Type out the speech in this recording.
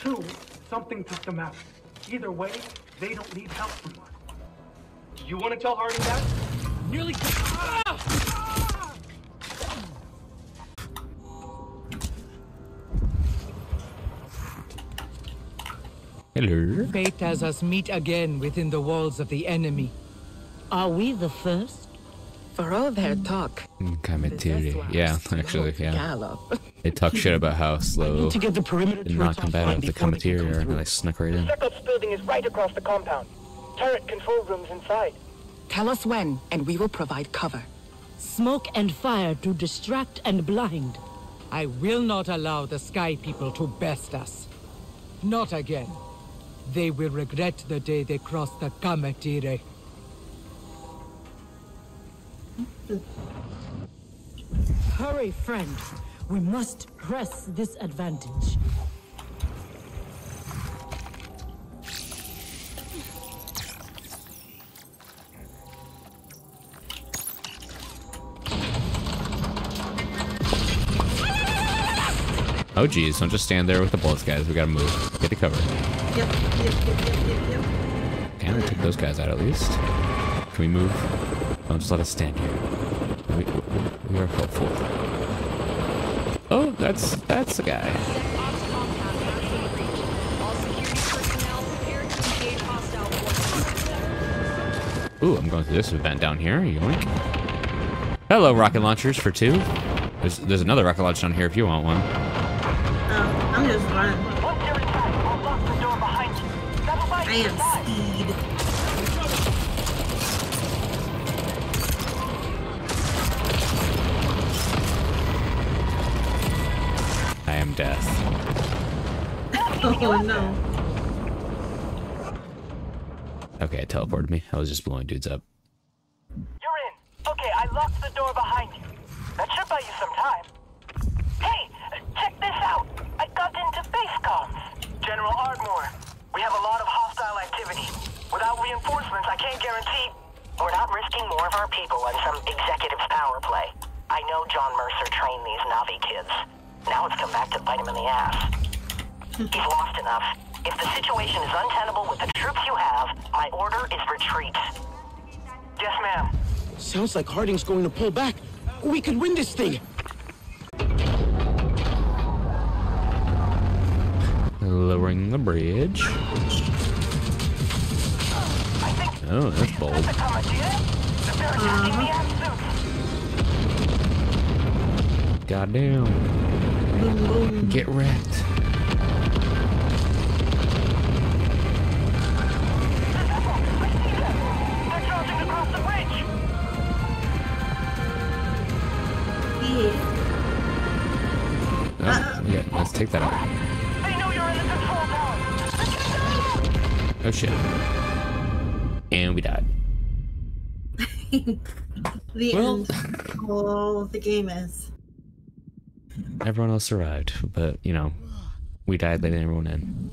two, something took them out. Either way, they don't need help from us. Do You want to tell Harding that? Nearly. Ah! Hello. Fate has us meet again within the walls of the enemy. Are we the first? For all their mm. talk, mm, Kame'tire. Yeah, actually, yeah. Gallop. They talk shit about how slow to get the perimeter and not combative the Kame'tire are, and they snuck right in. Chekhov's building is right across the compound. Turret control rooms inside. Tell us when, and we will provide cover. Smoke and fire to distract and blind. I will not allow the Sky People to best us. Not again. They will regret the day they crossed the Kame'tire. Hurry, friend. We must press this advantage. Oh geez, don't just stand there with the bullets, guys. We gotta move. Get to cover. Yep, yep, yep, yep, yep, yep. And we took those guys out at least. Can we move? Don't just let us stand here. We, we are hopeful. Oh, that's that's the guy. Ooh, I'm going through this event down here. Yoink. Hello, rocket launchers for two. There's there's another rocket launch down here if you want one. Oh, I'm just running. Once you're inside, I death. Oh no. Okay, it teleported me. I was just blowing dudes up. You're in. Okay, I locked the door behind you. That should buy you some time. Hey, check this out. I got into base comms. General Ardmore, we have a lot of hostile activity. Without reinforcements, I can't guarantee... We're not risking more of our people on some executive's power play. I know John Mercer trained these Na'vi kids. Now it's come back to bite him in the ass. He's lost enough. If the situation is untenable with the troops you have, my order is retreat. Yes, ma'am. Sounds like Harding's going to pull back. We could win this thing. Lowering the bridge. I think Oh, that's bold. that's a commandeer. They're attacking the suits. Goddamn. Boom, boom. Get wrecked. They're charging across the bridge. Yeah. Oh, yeah, let's take that out. They know you're in the control tower. Oh shit. And we died. The Well- end. All the game is. Everyone else survived, but you know, we died letting everyone in.